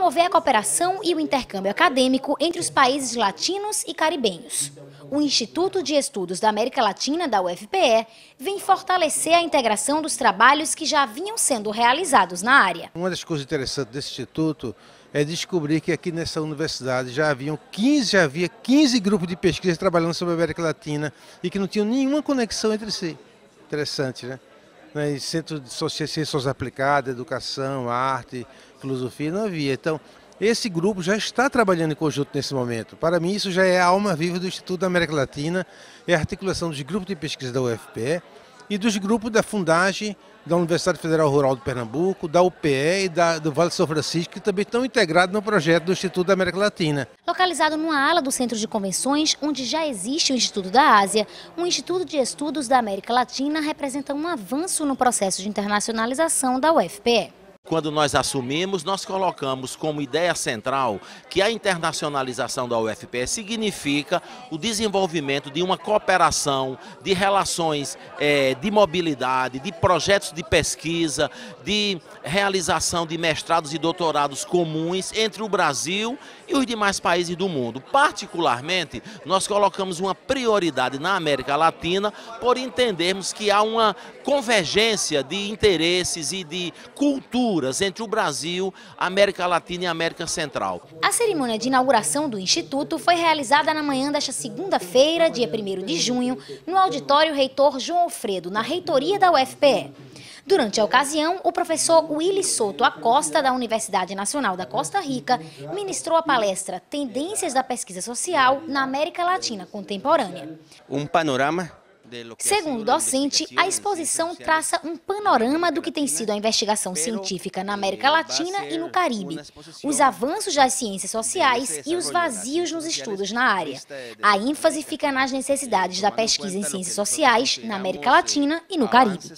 promover a cooperação e o intercâmbio acadêmico entre os países latinos e caribenhos. O Instituto de Estudos da América Latina, da UFPE, vem fortalecer a integração dos trabalhos que já vinham sendo realizados na área. Uma das coisas interessantes desse instituto é descobrir que aqui nessa universidade já haviam 15, já havia 15 grupos de pesquisa trabalhando sobre a América Latina e que não tinham nenhuma conexão entre si. Interessante, né? Né? Centro de Ciências Aplicadas, Educação, Arte, Filosofia, não havia. Então, esse grupo já está trabalhando em conjunto nesse momento. Para mim, isso já é a alma viva do Instituto da América Latina, é a articulação dos grupos de pesquisa da UFPE e dos grupos da Fundagem da Universidade Federal Rural de Pernambuco, da UPE e da, do Vale de São Francisco, que também estão integrados no projeto do Instituto da América Latina. Localizado numa ala do Centro de Convenções, onde já existe o Instituto da Ásia, o Instituto de Estudos da América Latina representa um avanço no processo de internacionalização da UFPE. Quando nós assumimos, nós colocamos como ideia central que a internacionalização da UFPE significa o desenvolvimento de uma cooperação, de relações é, de mobilidade, de projetos de pesquisa, de realização de mestrados e doutorados comuns entre o Brasil e os demais países do mundo. Particularmente, nós colocamos uma prioridade na América Latina por entendermos que há uma convergência de interesses e de culturas entre o Brasil, América Latina e América Central. A cerimônia de inauguração do Instituto foi realizada na manhã desta segunda-feira, dia 1 de junho, no auditório Reitor João Alfredo, na reitoria da UFPE. Durante a ocasião, o professor Willy Soto Acosta, da Universidade Nacional da Costa Rica, ministrou a palestra Tendências da Pesquisa Social na América Latina Contemporânea. Um panorama Segundo o docente, a exposição traça um panorama do que tem sido a investigação científica na América Latina e no Caribe, os avanços das ciências sociais e os vazios nos estudos na área. A ênfase fica nas necessidades da pesquisa em ciências sociais na América Latina e no Caribe.